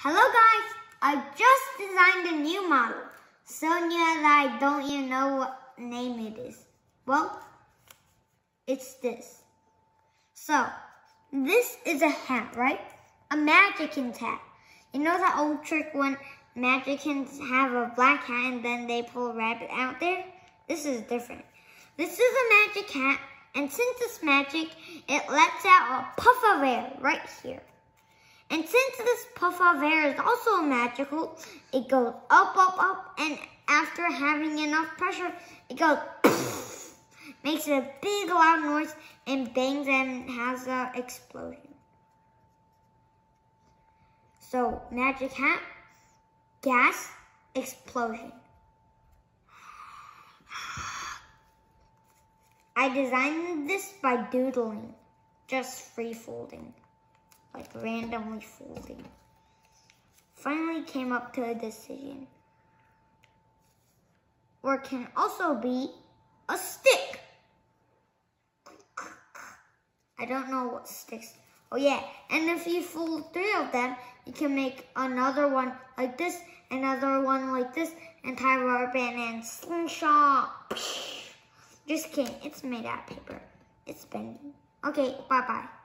Hello guys, I just designed a new model. So new I don't even know what name it is. Well, it's this. So, this is a hat, right? A Magicans hat. You know that old trick when Magicans have a black hat and then they pull a rabbit out there? This is different. This is a magic hat, and since it's magic, it lets out a puff of air right here. And since this puff of air is also magical, it goes up, up, up, and after having enough pressure, it goes makes a big loud noise and bangs and has an explosion. So, magic hat, gas, explosion. I designed this by doodling, just free folding like randomly folding. Finally came up to a decision. Or can also be a stick. I don't know what sticks. Oh yeah, and if you fold three of them, you can make another one like this, another one like this, and tie rubber band and slingshot. Just kidding, it's made out of paper. It's bending. Okay, bye-bye.